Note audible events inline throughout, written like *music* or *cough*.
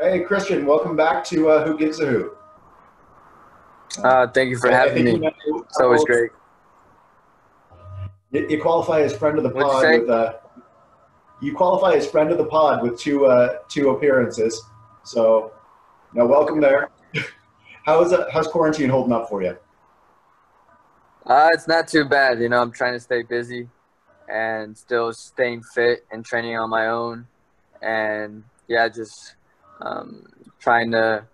Hey, Christian, welcome back to uh, Who Gives a Hoot. Uh, thank you for I having me. you, It's always great. You, you qualify as friend of the What'd pod with uh, you qualify as friend of the pod with two uh, two appearances. So, now welcome there. *laughs* how's uh, how's quarantine holding up for you? Uh, it's not too bad. You know, I'm trying to stay busy and still staying fit and training on my own. And yeah, just um, trying to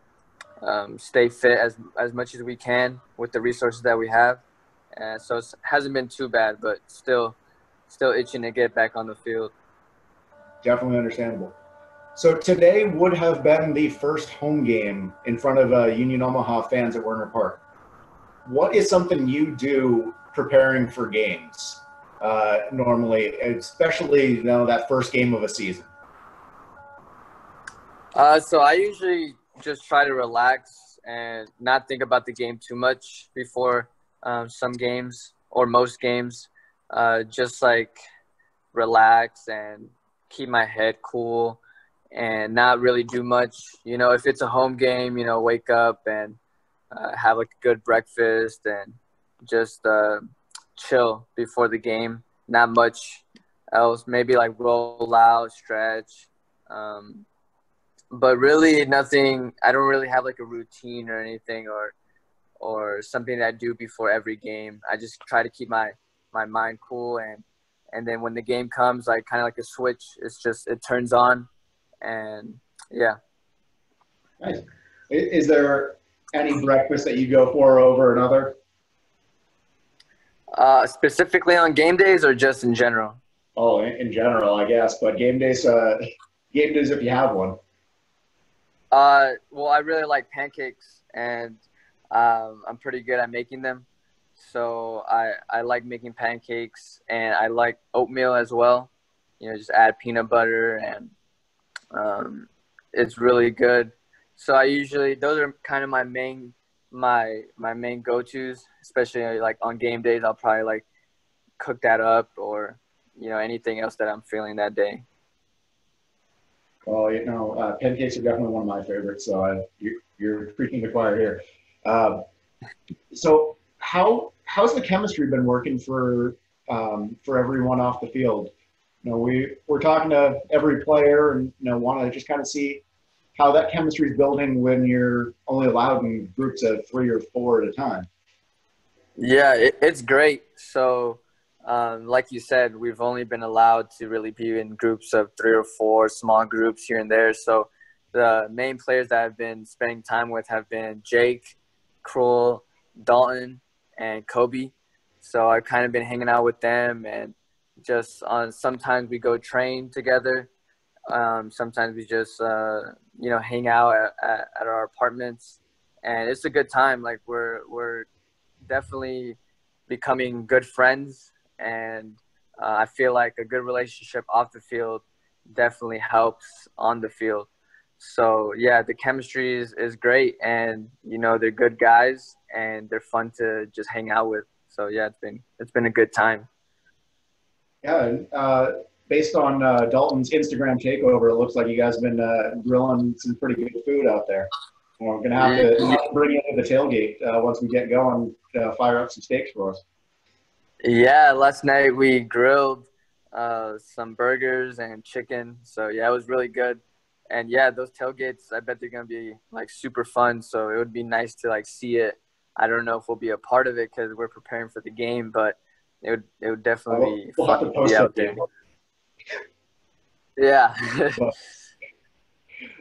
um, stay fit as, as much as we can with the resources that we have. And so it hasn't been too bad, but still, still itching to get back on the field. Definitely understandable. So today would have been the first home game in front of uh, Union Omaha fans at Werner Park. What is something you do preparing for games uh, normally, especially you know that first game of a season? Uh, so I usually just try to relax and not think about the game too much before um, some games or most games. Uh, just like relax and keep my head cool and not really do much. You know, if it's a home game, you know, wake up and uh, have like a good breakfast and just uh, chill before the game. Not much else. Maybe like roll out, stretch. Um, but really nothing i don't really have like a routine or anything or or something that i do before every game i just try to keep my my mind cool and and then when the game comes like kind of like a switch it's just it turns on and yeah Nice. Is there any breakfast that you go for over another? uh specifically on game days or just in general Oh, in, in general, I guess. But game days, uh, *laughs* game days if you have one. Uh, well, I really like pancakes, and um, I'm pretty good at making them. So I I like making pancakes, and I like oatmeal as well. You know, just add peanut butter, and um, it's really good. So I usually those are kind of my main my my main go tos, especially like on game days. I'll probably like cook that up, or you know anything else that I'm feeling that day. Well, you know, uh, pancakes are definitely one of my favorites. So I, you, you're preaching the choir here. Um, so how how's the chemistry been working for um, for everyone off the field? You know, we we're talking to every player, and you know, want to just kind of see how that chemistry is building when you're only allowed in groups of three or four at a time. Yeah, it, it's great. So, um, like you said, we've only been allowed to really be in groups of three or four, small groups here and there. So, the main players that I've been spending time with have been Jake, Kroll, Dalton, and Kobe. So, I've kind of been hanging out with them and just on sometimes we go train together. Um, sometimes we just, uh, you know, hang out at, at, at our apartments. And it's a good time. Like, we're, we're, definitely becoming good friends and uh, i feel like a good relationship off the field definitely helps on the field so yeah the chemistry is, is great and you know they're good guys and they're fun to just hang out with so yeah it's been it's been a good time Yeah, and uh, based on uh, Dalton's Instagram takeover, it looks like you guys have been uh, grilling some pretty good food out there. We're gonna have to bring you to the tailgate uh, once we get going. Uh, fire up some steaks for us. Yeah last night we grilled uh, some burgers and chicken. So yeah it was really good. And yeah those tailgates i bet they're gonna be like super fun. So it would be nice to like see it. I don't know if we'll be a part of it because we're preparing for the game but it would it would definitely be We'll have to fun. to post be out there yeah. *laughs*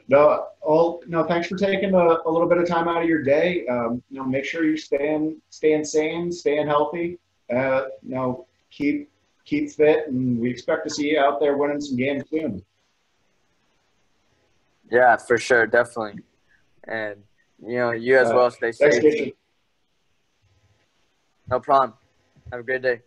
No, all no. Thanks for taking a, a little bit of time out of your day. Um, you know, make sure you're staying staying sane, staying healthy. Uh, you know, keep keep fit, and we expect to see you out there winning some games soon. yeah for sure definitely. And you know you as Uh, well stay safe. No problem. Have a great day